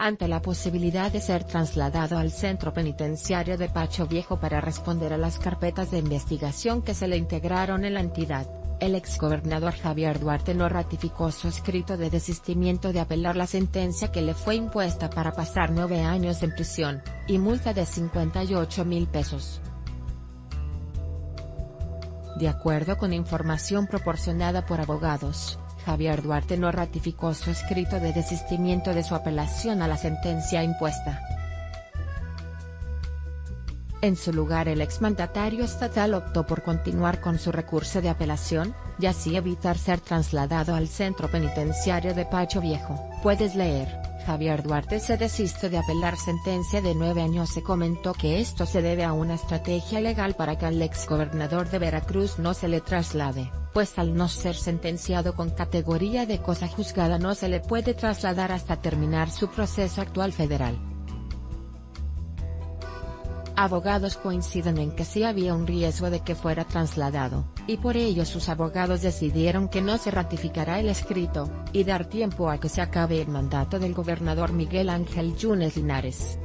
ante la posibilidad de ser trasladado al centro penitenciario de Pacho Viejo para responder a las carpetas de investigación que se le integraron en la entidad. El exgobernador Javier Duarte no ratificó su escrito de desistimiento de apelar la sentencia que le fue impuesta para pasar nueve años en prisión, y multa de 58 mil pesos. De acuerdo con información proporcionada por abogados, Javier Duarte no ratificó su escrito de desistimiento de su apelación a la sentencia impuesta. En su lugar el exmandatario estatal optó por continuar con su recurso de apelación, y así evitar ser trasladado al centro penitenciario de Pacho Viejo. Puedes leer, Javier Duarte se desiste de apelar sentencia de nueve años se comentó que esto se debe a una estrategia legal para que al exgobernador de Veracruz no se le traslade, pues al no ser sentenciado con categoría de cosa juzgada no se le puede trasladar hasta terminar su proceso actual federal. Abogados coinciden en que sí había un riesgo de que fuera trasladado, y por ello sus abogados decidieron que no se ratificará el escrito, y dar tiempo a que se acabe el mandato del gobernador Miguel Ángel Yunes Linares.